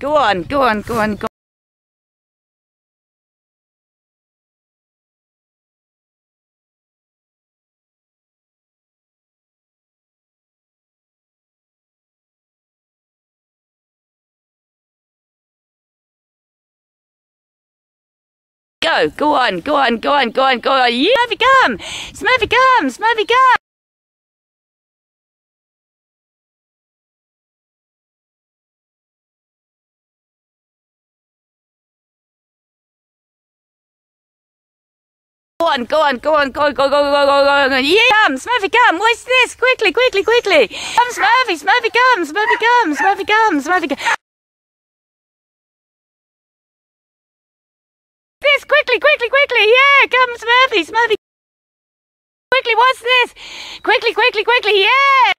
Go on, go on, go on, go on. Go, go on, go on, go on, go on, go on. Yeah, Smurfy come! Smurfy come! Smurfy come! Go on, go on, go on, go, on, go, go, go, go, go, go. Yeah, come, Smurfy, come. What's this? Quickly, quickly, quickly. Come, Smurfy, Smurfy, come, Smurfy, come, Smurfy, come, Smurfy, come. This, quickly, quickly, quickly. Yeah, come, Smurfy, Smurfy. Quickly, what's this? Quickly, quickly, quickly. Yeah.